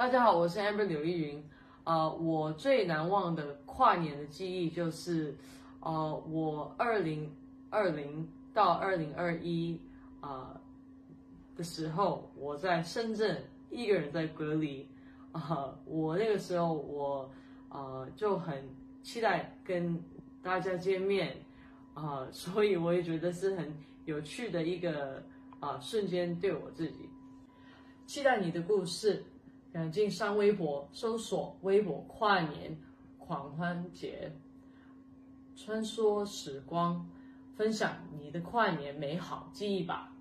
大家好，我是 Amber 刘依云。呃，我最难忘的跨年的记忆就是，呃，我二零二零到二零二一啊的时候，我在深圳一个人在隔离啊，我那个时候我呃就很期待跟大家见面啊，所以我也觉得是很有趣的一个啊瞬间对我自己。期待你的故事。赶紧上微博搜索“微博跨年狂欢节”，穿梭时光，分享你的跨年美好记忆吧。